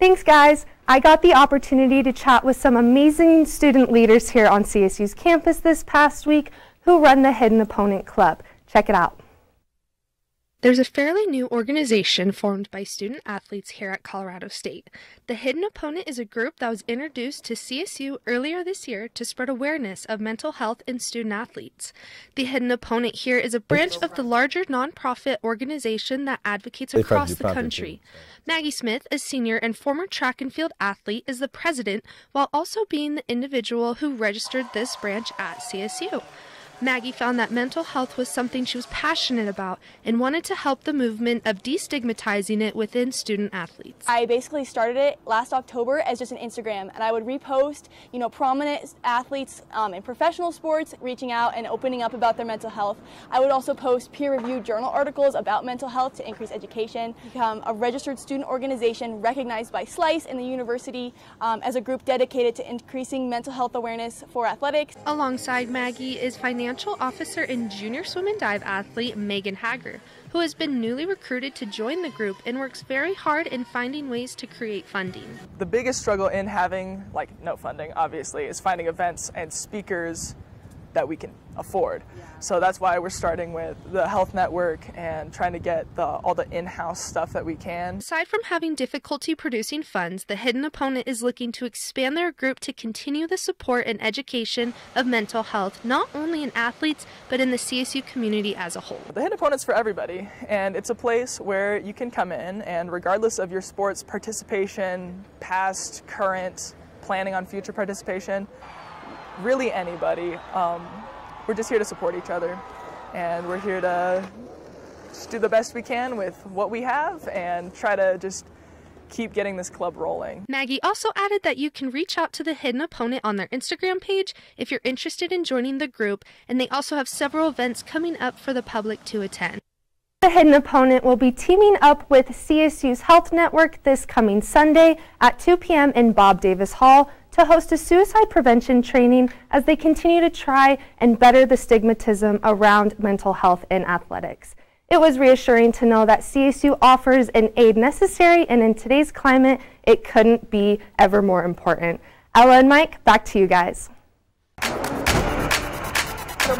Thanks, guys. I got the opportunity to chat with some amazing student leaders here on CSU's campus this past week who run the Hidden Opponent Club. Check it out. There's a fairly new organization formed by student athletes here at Colorado State. The Hidden Opponent is a group that was introduced to CSU earlier this year to spread awareness of mental health in student athletes. The Hidden Opponent here is a branch of the larger nonprofit organization that advocates across the country. Maggie Smith, a senior and former track and field athlete, is the president while also being the individual who registered this branch at CSU. Maggie found that mental health was something she was passionate about and wanted to help the movement of destigmatizing it within student athletes. I basically started it last October as just an Instagram, and I would repost, you know, prominent athletes um, in professional sports reaching out and opening up about their mental health. I would also post peer-reviewed journal articles about mental health to increase education, become a registered student organization recognized by SLICE and the university um, as a group dedicated to increasing mental health awareness for athletics. Alongside Maggie is financial financial officer and junior swim and dive athlete Megan Hager, who has been newly recruited to join the group and works very hard in finding ways to create funding. The biggest struggle in having, like, no funding, obviously, is finding events and speakers that we can afford. Yeah. So that's why we're starting with the health network and trying to get the, all the in-house stuff that we can. Aside from having difficulty producing funds, the Hidden Opponent is looking to expand their group to continue the support and education of mental health, not only in athletes, but in the CSU community as a whole. The Hidden Opponent's for everybody, and it's a place where you can come in and regardless of your sports participation, past, current, planning on future participation, really anybody. Um, we're just here to support each other, and we're here to just do the best we can with what we have and try to just keep getting this club rolling. Maggie also added that you can reach out to the Hidden Opponent on their Instagram page if you're interested in joining the group, and they also have several events coming up for the public to attend. The Hidden Opponent will be teaming up with CSU's Health Network this coming Sunday at 2 p.m. in Bob Davis Hall to host a suicide prevention training as they continue to try and better the stigmatism around mental health in athletics. It was reassuring to know that CSU offers an aid necessary, and in today's climate, it couldn't be ever more important. Ella and Mike, back to you guys. So